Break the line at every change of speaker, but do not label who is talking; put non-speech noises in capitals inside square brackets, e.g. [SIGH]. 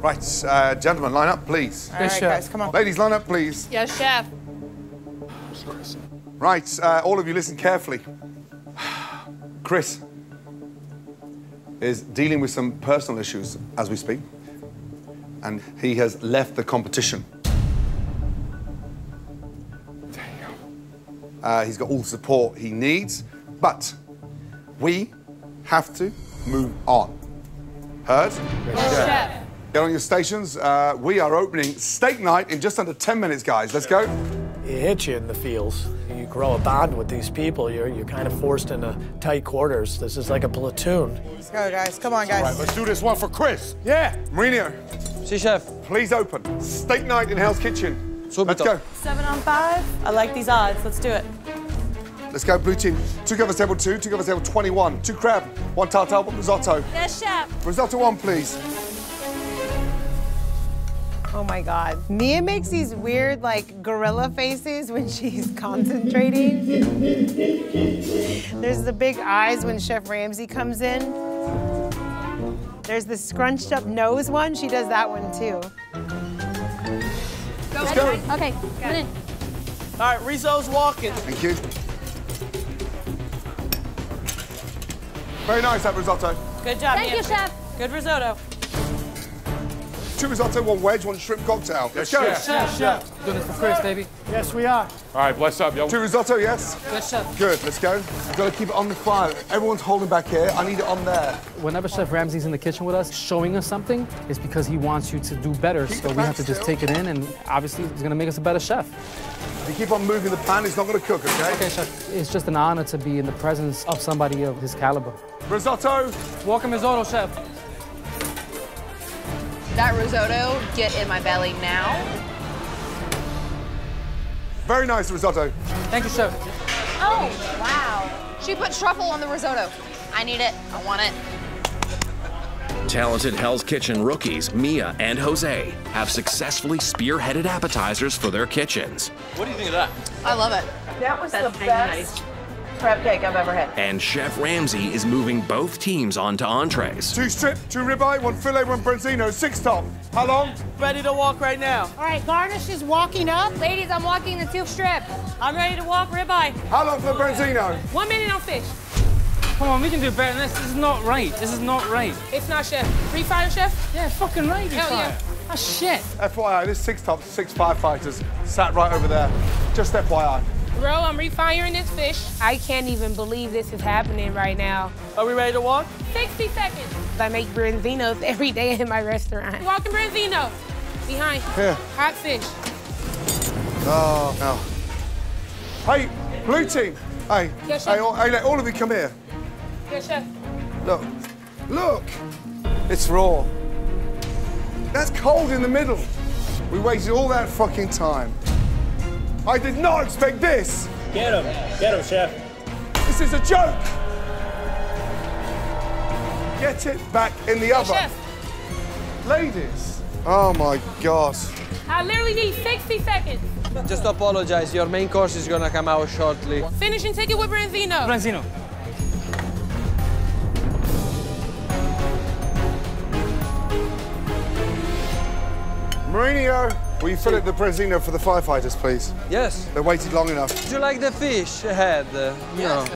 Right, uh, gentlemen, line up, please.
All right,
chef.
guys, come on.
Ladies, line up, please.
Yes, chef.
Right, uh, all of you listen carefully. Chris is dealing with some personal issues as we speak, and he has left the competition. Uh, he's got all the support he needs, but we have to move on. Heard?
Yes, chef.
Get on your stations. Uh, we are opening steak night in just under 10 minutes, guys. Let's go.
It hits you in the feels. You grow a bond with these people. You're, you're kind of forced into tight quarters. This is like a platoon.
Let's go, guys. Come on, guys.
Right, let's do this one for Chris.
Yeah.
Marino,
Si, chef.
please open. Steak night in Hell's Kitchen.
Subito.
Let's go.
Seven on five. I like these odds. Let's do it.
Let's go, blue team. Two covers table two, two covers table 21. Two crab, one tartar, one risotto.
Yes, chef.
Risotto one, please.
Oh my God. Mia makes these weird, like, gorilla faces when [LAUGHS] she's concentrating. There's the big eyes when Chef Ramsay comes in. There's the scrunched up nose one. She does that one too.
Let's go.
Okay, get in.
All right, Rizzo's walking.
Thank you. Very nice, that risotto.
Good job,
Thank you,
Mia.
chef.
Good risotto.
Two risotto, one wedge, one shrimp cocktail. Let's go.
Chef, chef.
Doing this for Chris, baby.
Yes, we are.
All right, bless up, yo.
Two risotto, yes?
Yes, chef.
Good, let's go. We've got to keep it on the fire. Everyone's holding back here. I need it on there.
Whenever Chef Ramsay's in the kitchen with us, showing us something is because he wants you to do better.
Keep
So we have to
back
just take it in, and obviously it's gonna make us a better chef.
If you keep on moving the pan, it's not going to cook, okay?
Okay, chef. It's just an honor to be in the presence of somebody of his caliber.
Risotto.
Welcome, risotto, chef.
That risotto, get in my belly now.
Very nice risotto.
Thank you, chef.
Oh, wow. She put truffle on the risotto. I need it. I want it.
Talented Hell's Kitchen rookies, Mia and Jose, have successfully spearheaded appetizers for their kitchens.
What do you think of that?
I love it.
That was the best crab cake I've ever had.
And Chef Ramsay is moving both teams onto entrees.
Two strip, two ribeye, one fillet, one branzino, six top. How long?
Ready to walk right now.
All right, garnish is walking up.
Ladies, I'm walking the two strip.
I'm ready to walk ribeye.
How long for the branzino?
One minute on fish.
Come on, we can do better than this. This is not right. This is not right.
It's not chef. Refire, chef?
Yeah, fucking right.
Hell yeah.
That's shit.
FYI, this six top, six firefighters sat right over there. Just FYI.
Bro, I'm refiring this fish. I can't even believe this is happening right now.
Are we ready to walk?
60 seconds. I make branzinos [LAUGHS] every day in my restaurant. Walking branzino. Behind.
Here.
Hot fish.
Oh, no. Hey, blue team. Hey,
Yes,
hey,
chef.
all, hey, let all of you come here.
Yes, chef.
Look, look. It's raw. That's cold in the middle. We wasted all that fucking time. I did not expect this.
Get him. Get him, chef.
This is a joke. Get it back in the
Yes,
oven.
chef.
Ladies. Oh my God.
I literally need 60 seconds.
Just apologize. Your main course is gonna come out shortly.
Finishing ticket with branzino.
Branzino.
Marino, will you fill it the branzino for the firefighters, please?
Yes.
They waited long enough.
Do you like the fish head? Uh, you know.